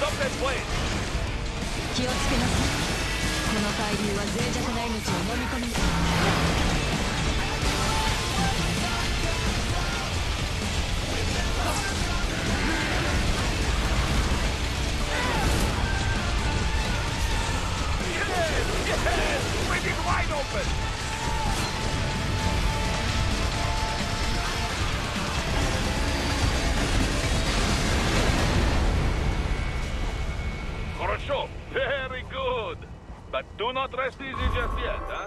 気をつけなさいこの海流は脆弱な命を飲み込み Yes! Yes! wide open! Very good. But do not rest easy just yet, huh?